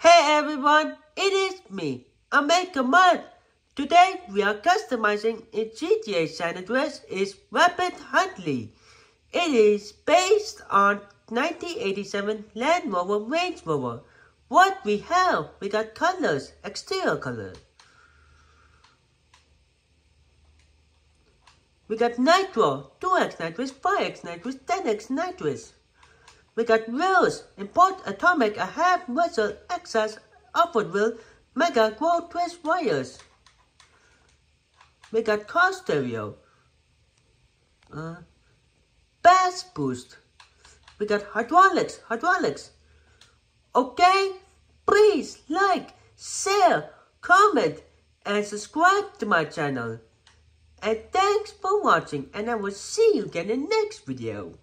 Hey everyone, it is me, Amey Kamat. Today we are customizing a GTA San Andreas is Vapid Huntley. It is based on 1987 Land Rover Range Rover. What we have, we got colors, exterior color. We got Nitro, 2x nitrous, 5x nitrous, 10x nitrous. We got wheels, import atomic, Ahab vessel, excess, upward wheel, mega Grove twist wires. We got car stereo, uh, bass boost. We got hydraulics, hydraulics. Okay, please like, share, comment, and subscribe to my channel. And thanks for watching, and I will see you again in the next video.